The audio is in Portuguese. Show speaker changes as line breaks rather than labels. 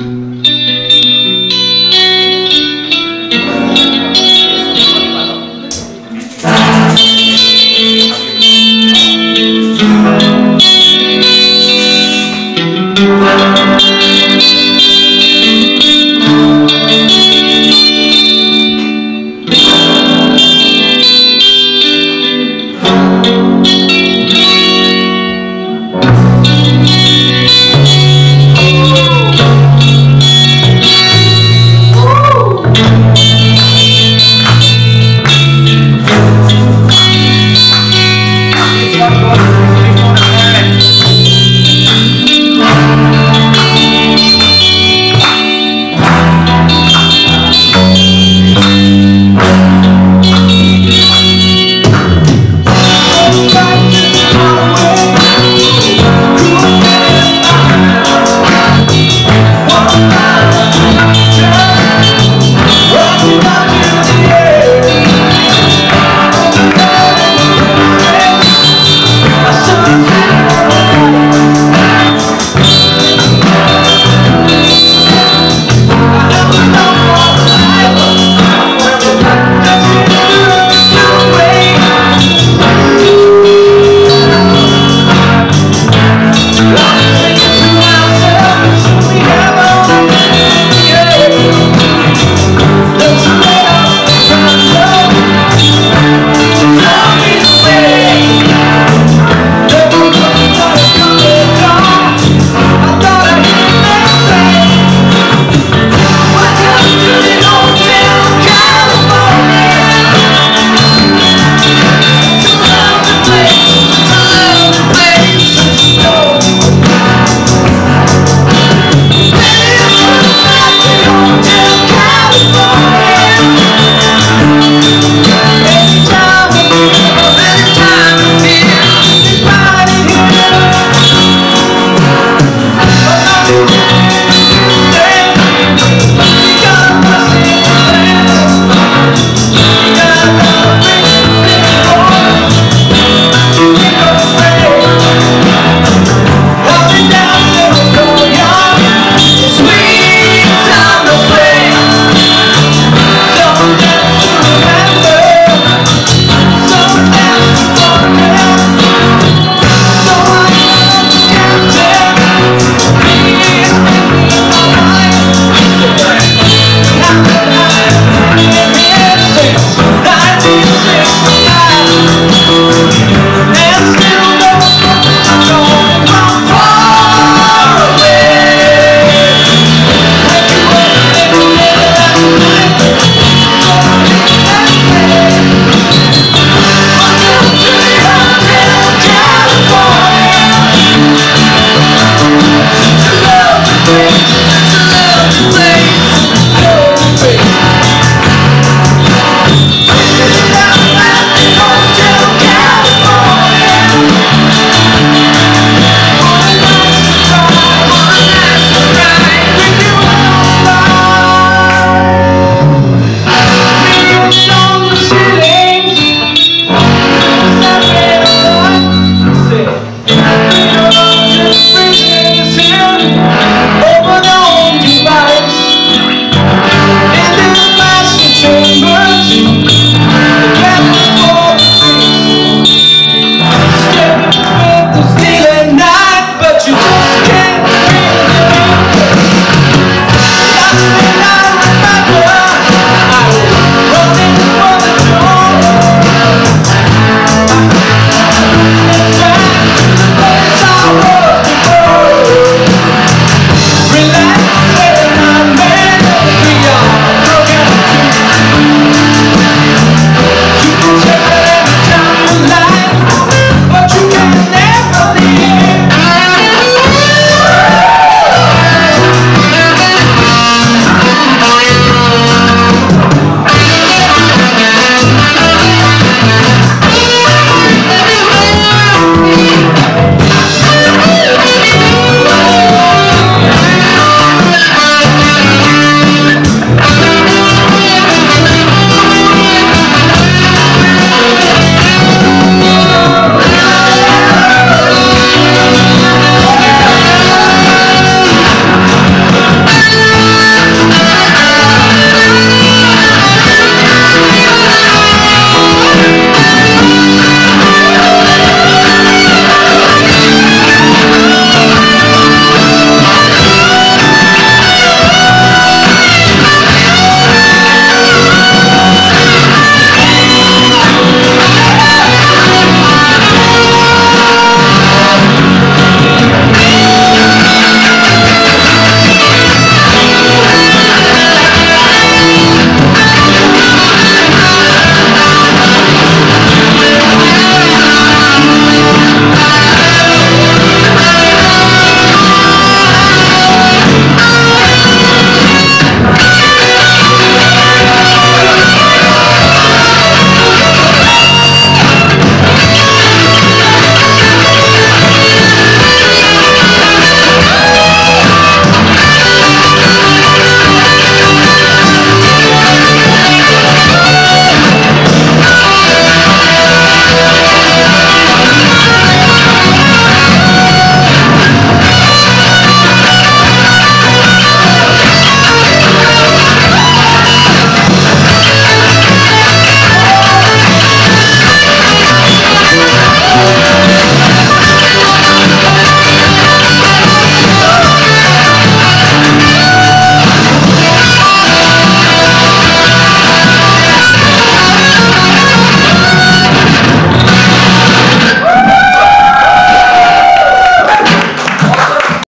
Música